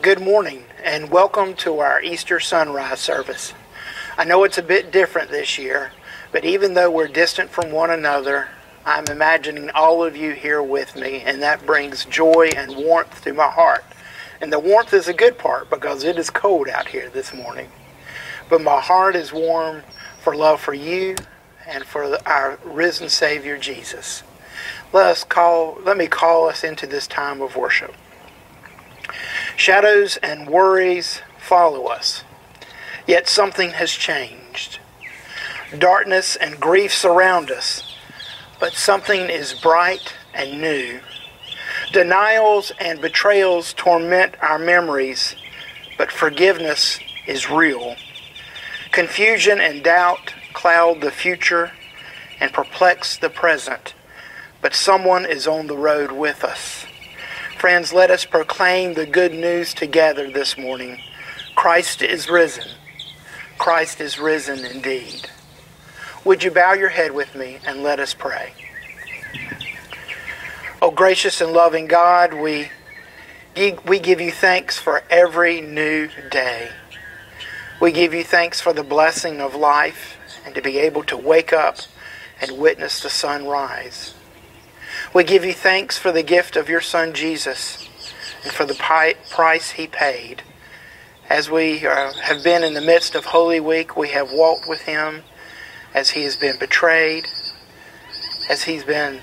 Good morning and welcome to our Easter sunrise service. I know it's a bit different this year, but even though we're distant from one another, I'm imagining all of you here with me, and that brings joy and warmth to my heart. And the warmth is a good part because it is cold out here this morning. But my heart is warm for love for you and for our risen Savior Jesus. Let us call let me call us into this time of worship. Shadows and worries follow us, yet something has changed. Darkness and grief surround us, but something is bright and new. Denials and betrayals torment our memories, but forgiveness is real. Confusion and doubt cloud the future and perplex the present, but someone is on the road with us. Friends, let us proclaim the good news together this morning. Christ is risen. Christ is risen indeed. Would you bow your head with me and let us pray? Oh, gracious and loving God, we, we give you thanks for every new day. We give you thanks for the blessing of life and to be able to wake up and witness the sun rise. We give you thanks for the gift of your Son Jesus and for the price he paid. As we uh, have been in the midst of Holy Week, we have walked with him as he has been betrayed, as he's been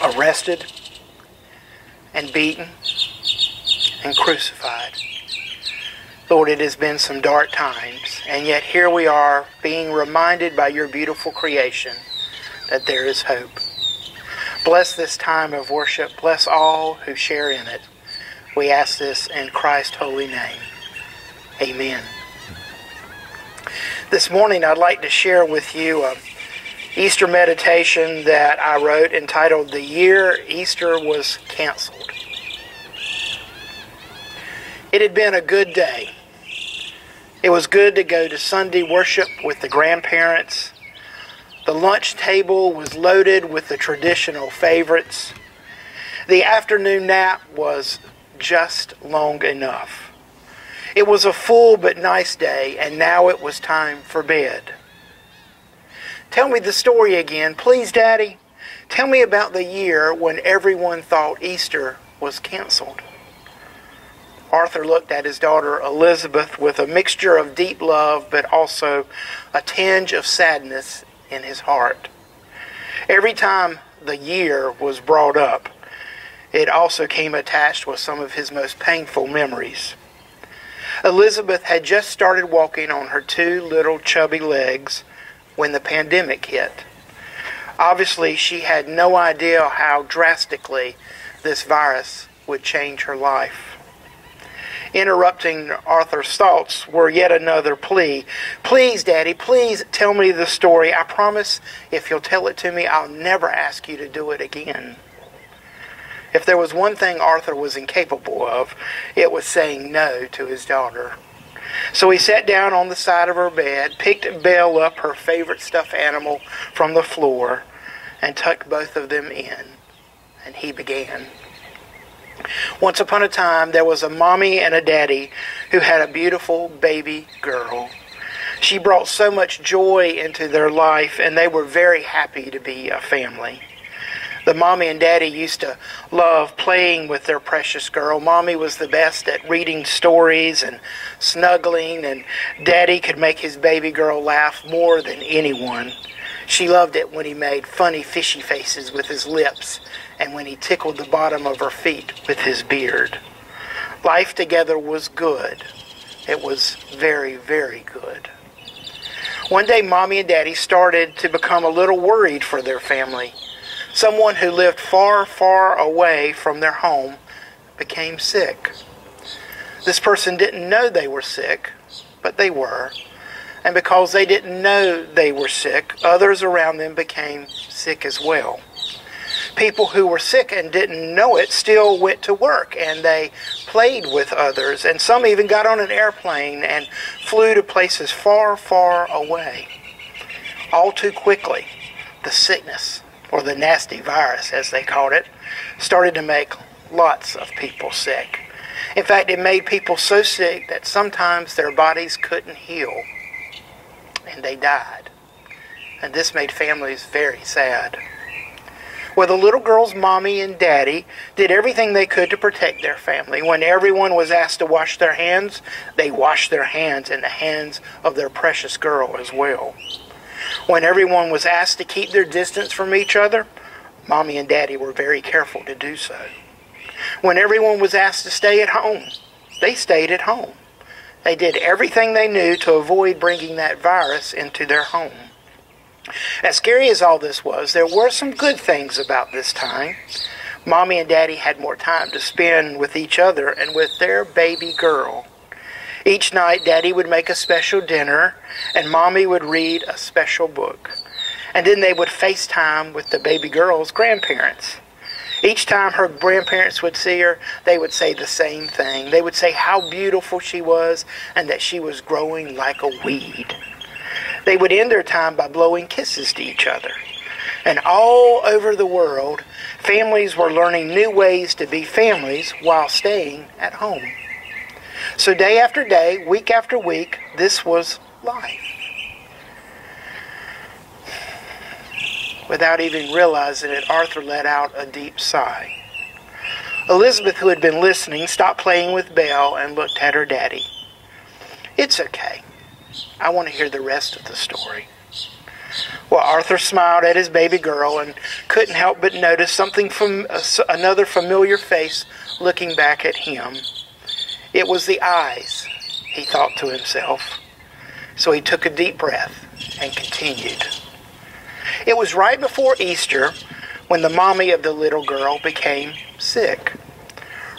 arrested and beaten and crucified. Lord, it has been some dark times, and yet here we are being reminded by your beautiful creation that there is hope. Bless this time of worship. Bless all who share in it. We ask this in Christ's holy name. Amen. This morning, I'd like to share with you a Easter meditation that I wrote entitled The Year Easter Was Canceled. It had been a good day. It was good to go to Sunday worship with the grandparents the lunch table was loaded with the traditional favorites. The afternoon nap was just long enough. It was a full but nice day, and now it was time for bed. Tell me the story again, please, Daddy. Tell me about the year when everyone thought Easter was canceled. Arthur looked at his daughter Elizabeth with a mixture of deep love but also a tinge of sadness in his heart. Every time the year was brought up, it also came attached with some of his most painful memories. Elizabeth had just started walking on her two little chubby legs when the pandemic hit. Obviously, she had no idea how drastically this virus would change her life interrupting Arthur's thoughts were yet another plea. Please, Daddy, please tell me the story. I promise if you'll tell it to me, I'll never ask you to do it again. If there was one thing Arthur was incapable of, it was saying no to his daughter. So he sat down on the side of her bed, picked Belle up, her favorite stuffed animal, from the floor, and tucked both of them in. And he began. Once upon a time, there was a mommy and a daddy who had a beautiful baby girl. She brought so much joy into their life, and they were very happy to be a family. The mommy and daddy used to love playing with their precious girl. Mommy was the best at reading stories and snuggling, and daddy could make his baby girl laugh more than anyone. She loved it when he made funny fishy faces with his lips and when he tickled the bottom of her feet with his beard. Life together was good. It was very, very good. One day, Mommy and Daddy started to become a little worried for their family. Someone who lived far, far away from their home became sick. This person didn't know they were sick, but they were. And because they didn't know they were sick, others around them became sick as well people who were sick and didn't know it still went to work and they played with others. And some even got on an airplane and flew to places far, far away. All too quickly, the sickness, or the nasty virus as they called it, started to make lots of people sick. In fact, it made people so sick that sometimes their bodies couldn't heal and they died. And this made families very sad. Well, the little girl's mommy and daddy did everything they could to protect their family. When everyone was asked to wash their hands, they washed their hands and the hands of their precious girl as well. When everyone was asked to keep their distance from each other, mommy and daddy were very careful to do so. When everyone was asked to stay at home, they stayed at home. They did everything they knew to avoid bringing that virus into their home. As scary as all this was, there were some good things about this time. Mommy and Daddy had more time to spend with each other and with their baby girl. Each night, Daddy would make a special dinner, and Mommy would read a special book. And then they would FaceTime with the baby girl's grandparents. Each time her grandparents would see her, they would say the same thing. They would say how beautiful she was and that she was growing like a weed. They would end their time by blowing kisses to each other. And all over the world, families were learning new ways to be families while staying at home. So, day after day, week after week, this was life. Without even realizing it, Arthur let out a deep sigh. Elizabeth, who had been listening, stopped playing with Belle and looked at her daddy. It's okay. I want to hear the rest of the story. Well, Arthur smiled at his baby girl and couldn't help but notice something from uh, another familiar face looking back at him. It was the eyes, he thought to himself. So he took a deep breath and continued. It was right before Easter when the mommy of the little girl became sick.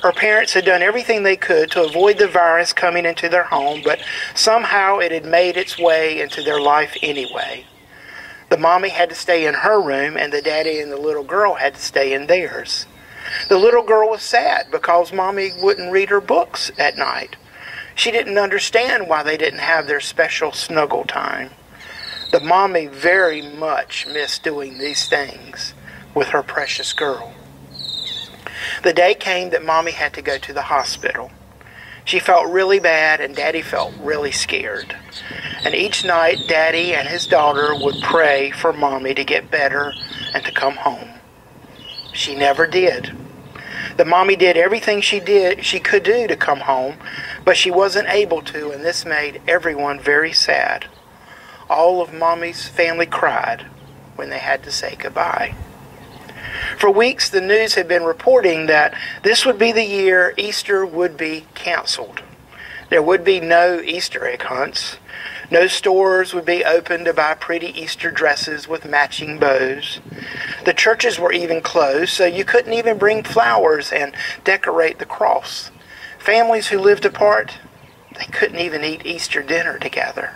Her parents had done everything they could to avoid the virus coming into their home, but somehow it had made its way into their life anyway. The mommy had to stay in her room, and the daddy and the little girl had to stay in theirs. The little girl was sad because mommy wouldn't read her books at night. She didn't understand why they didn't have their special snuggle time. The mommy very much missed doing these things with her precious girl. The day came that Mommy had to go to the hospital. She felt really bad, and Daddy felt really scared. And each night, Daddy and his daughter would pray for Mommy to get better and to come home. She never did. The mommy did everything she did she could do to come home, but she wasn't able to, and this made everyone very sad. All of Mommy's family cried when they had to say goodbye. For weeks, the news had been reporting that this would be the year Easter would be canceled. There would be no Easter egg hunts. No stores would be open to buy pretty Easter dresses with matching bows. The churches were even closed, so you couldn't even bring flowers and decorate the cross. Families who lived apart, they couldn't even eat Easter dinner together.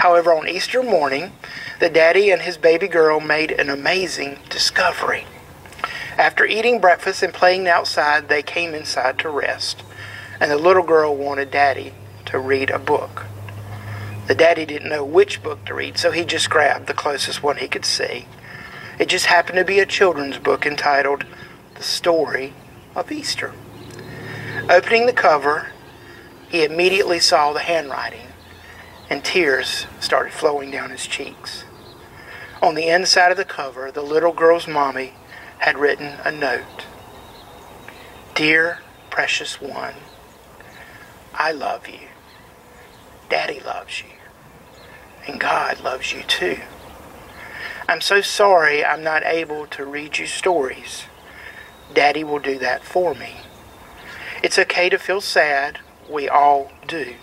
However, on Easter morning, the daddy and his baby girl made an amazing discovery. After eating breakfast and playing outside, they came inside to rest, and the little girl wanted daddy to read a book. The daddy didn't know which book to read, so he just grabbed the closest one he could see. It just happened to be a children's book entitled The Story of Easter. Opening the cover, he immediately saw the handwriting and tears started flowing down his cheeks. On the inside of the cover, the little girl's mommy had written a note Dear precious one, I love you. Daddy loves you. And God loves you too. I'm so sorry I'm not able to read you stories. Daddy will do that for me. It's okay to feel sad. We all do.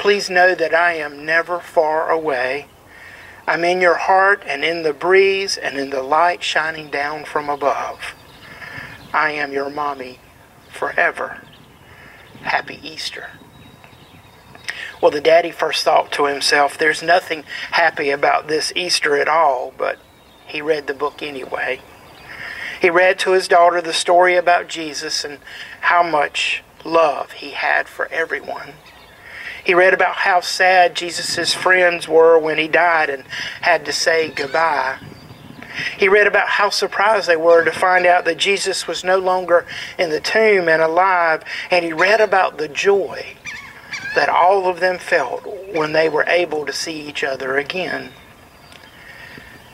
Please know that I am never far away. I'm in your heart and in the breeze and in the light shining down from above. I am your mommy forever. Happy Easter. Well, the daddy first thought to himself, there's nothing happy about this Easter at all, but he read the book anyway. He read to his daughter the story about Jesus and how much love he had for everyone. He read about how sad Jesus' friends were when he died and had to say goodbye. He read about how surprised they were to find out that Jesus was no longer in the tomb and alive. And he read about the joy that all of them felt when they were able to see each other again.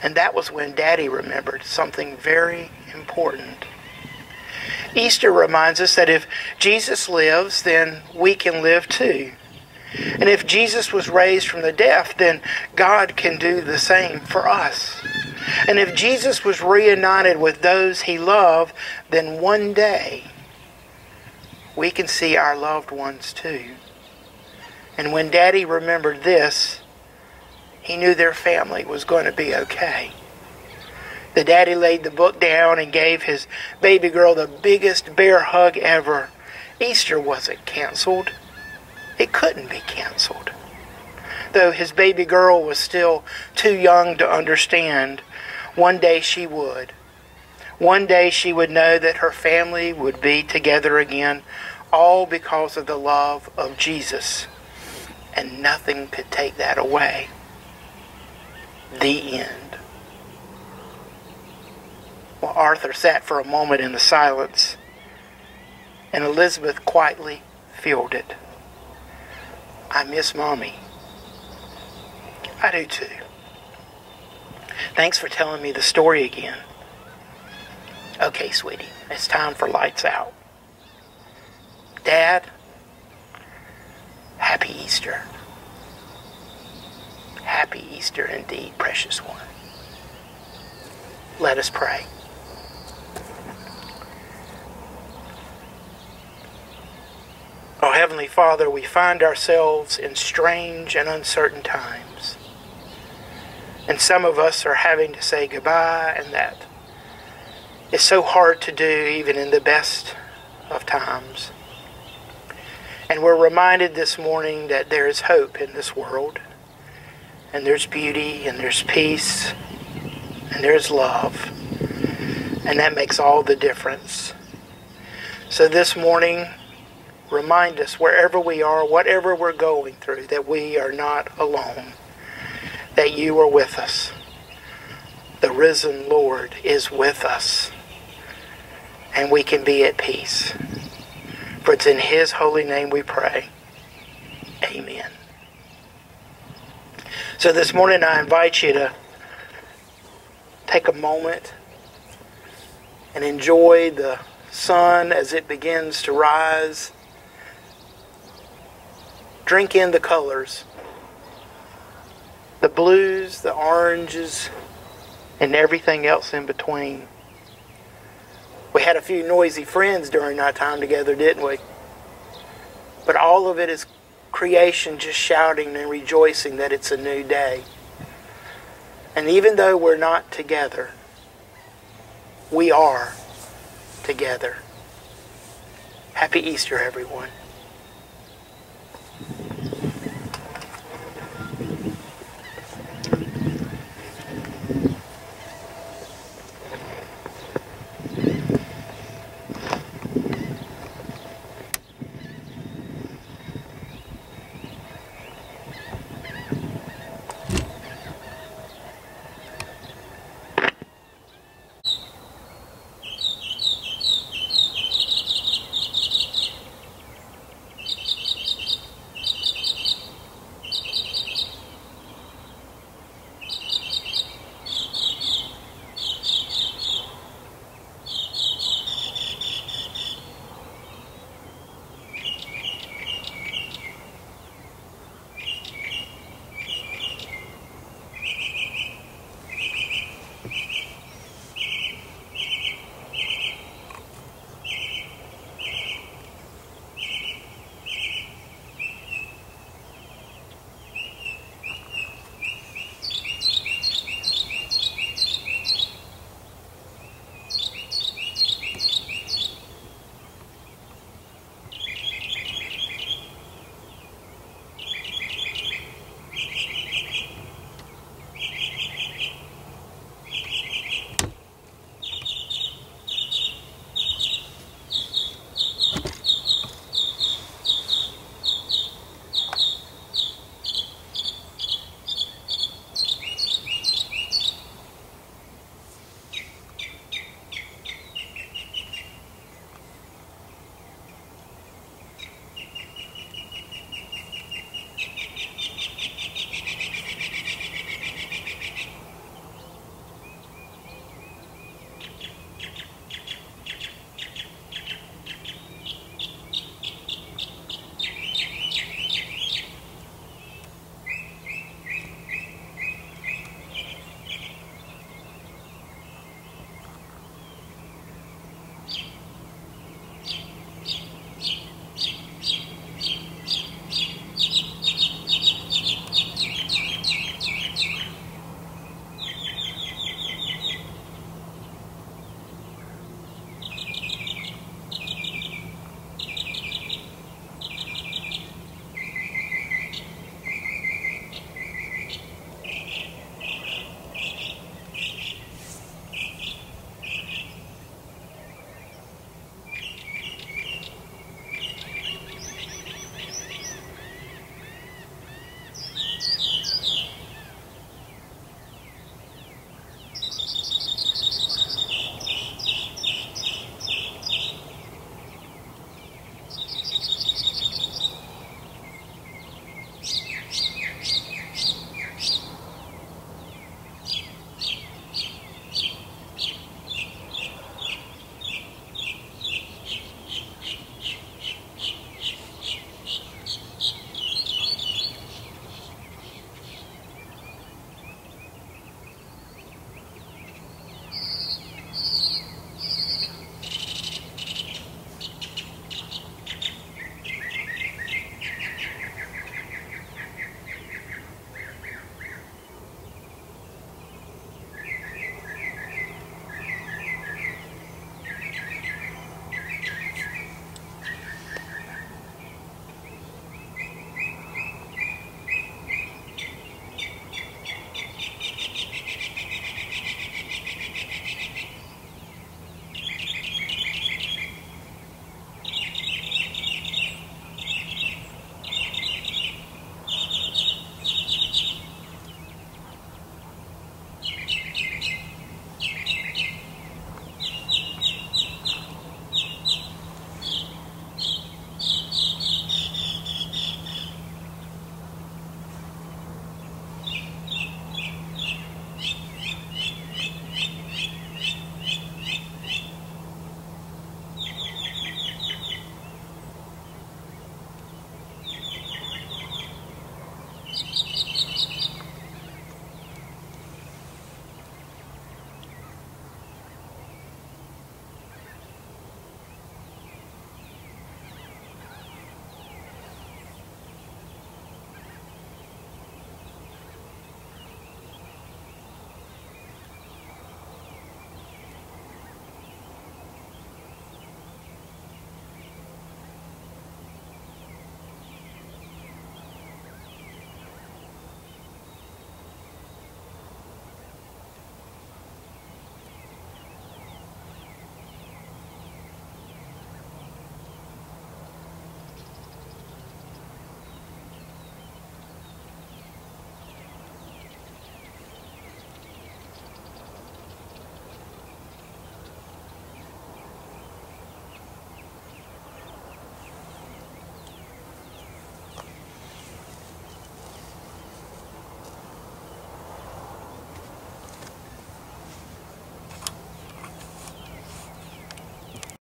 And that was when Daddy remembered something very important. Easter reminds us that if Jesus lives, then we can live too. And if Jesus was raised from the dead, then God can do the same for us. And if Jesus was reunited with those he loved, then one day we can see our loved ones too. And when Daddy remembered this, he knew their family was going to be okay. The daddy laid the book down and gave his baby girl the biggest bear hug ever. Easter wasn't canceled. It couldn't be canceled. Though his baby girl was still too young to understand, one day she would. One day she would know that her family would be together again, all because of the love of Jesus. And nothing could take that away. The end. Well, Arthur sat for a moment in the silence, and Elizabeth quietly filled it. I miss Mommy. I do too. Thanks for telling me the story again. Okay, sweetie, it's time for lights out. Dad, happy Easter. Happy Easter indeed, precious one. Let us pray. Oh, Heavenly Father, we find ourselves in strange and uncertain times. And some of us are having to say goodbye, and that is so hard to do even in the best of times. And we're reminded this morning that there is hope in this world, and there's beauty, and there's peace, and there's love. And that makes all the difference. So this morning, remind us wherever we are, whatever we're going through, that we are not alone, that you are with us. The risen Lord is with us, and we can be at peace. For it's in His holy name we pray. Amen. So this morning I invite you to take a moment and enjoy the sun as it begins to rise drink in the colors the blues, the oranges, and everything else in between. We had a few noisy friends during our time together, didn't we? But all of it is creation just shouting and rejoicing that it's a new day. And even though we're not together, we are together. Happy Easter, everyone.